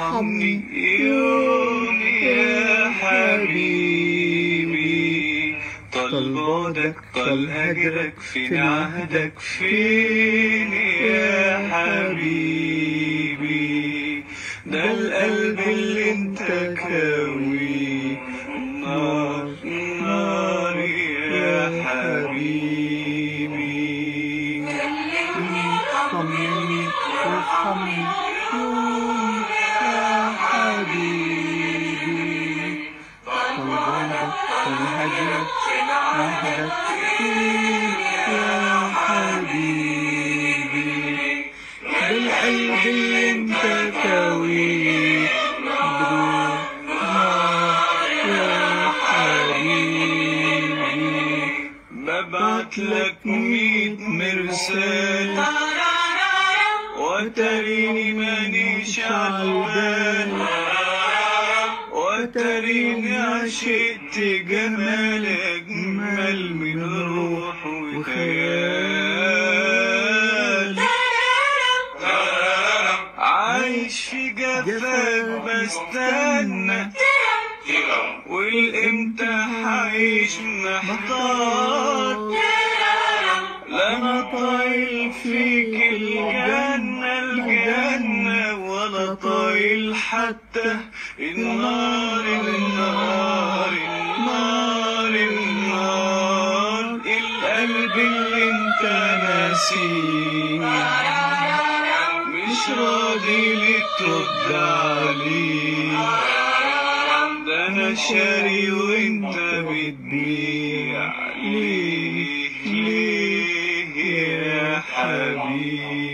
ارحمني يوم يا حبيبي طال بعدك طال هجرك فين عهدك فين يا حبيبي ده القلب اللي انت كاوي نار نار يا حبيبي. طمني وارحمني لك ميت مرسال وتريني مانيش عالبال وتريني عشقت جمال أجمل من روح وخيال جفاك بستنى والامتى حعيش محتار. لا طايل فيك الجنة الجنة ولا طايل حتى. النار النار النار النار. القلب اللي انت ناسيه. مش راضي لي ترد عليه ده أنا شاري وانت بتبيع ليه ليه يا حبيبي؟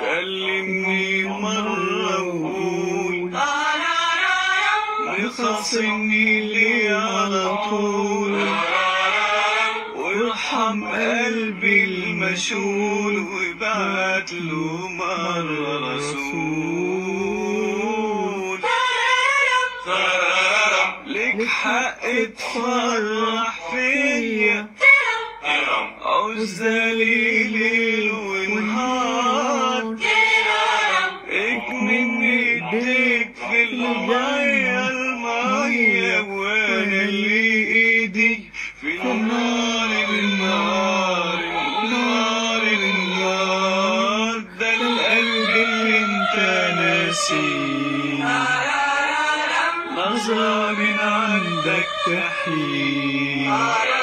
كلمني مرة وقول مخاصمني ليه على طول وارحم قلبي المشغول وابعت له مرة رسول. لك حق تفرح فيا. عزالي ليل ونهار اكمن إيديك في المية المية وأنا اللي ايدي في النار النار النار النار ده القلب اللي أنت ناسيه. نظرة من عندك تحيي.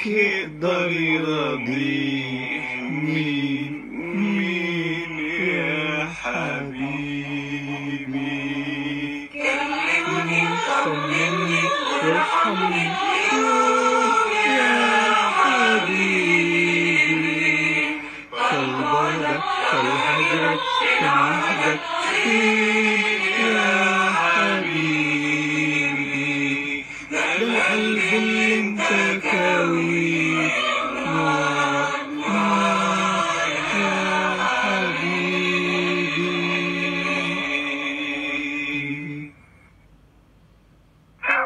غيرك يقدر يرضيه مين مين يا حبيبي طمني وارحمني يا حبيبي. هجرك كان عهدك فين يا حبيبي ده كاويه